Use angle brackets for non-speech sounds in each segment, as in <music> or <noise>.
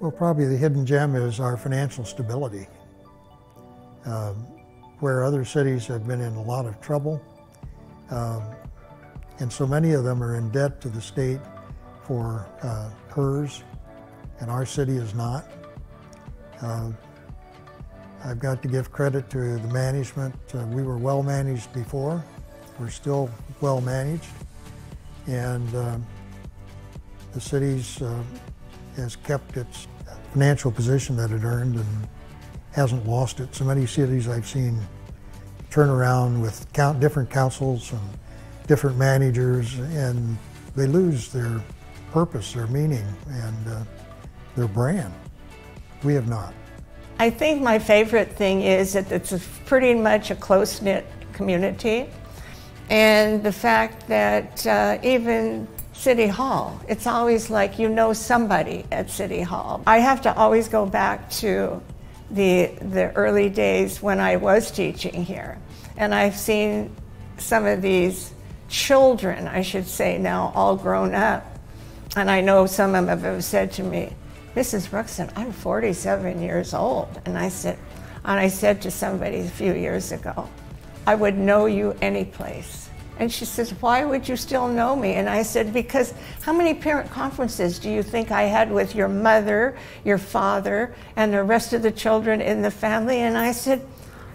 Well, probably the hidden gem is our financial stability. Um, where other cities have been in a lot of trouble, um, and so many of them are in debt to the state for uh, PERS, and our city is not. Uh, I've got to give credit to the management. Uh, we were well managed before. We're still well managed. And um, the city's uh, has kept its financial position that it earned and hasn't lost it. So many cities I've seen turn around with count, different councils and different managers, and they lose their purpose, their meaning, and uh, their brand. We have not. I think my favorite thing is that it's pretty much a close knit community, and the fact that uh, even City Hall, it's always like you know somebody at City Hall. I have to always go back to the, the early days when I was teaching here. And I've seen some of these children, I should say now, all grown up. And I know some of them have said to me, Mrs. Brookson, I'm 47 years old. And I said, and I said to somebody a few years ago, I would know you any place. And she says, Why would you still know me? And I said, Because how many parent conferences do you think I had with your mother, your father, and the rest of the children in the family? And I said,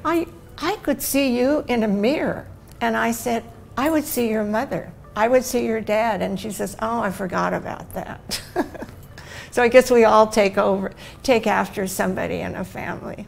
I, I could see you in a mirror. And I said, I would see your mother. I would see your dad. And she says, Oh, I forgot about that. <laughs> so I guess we all take over, take after somebody in a family.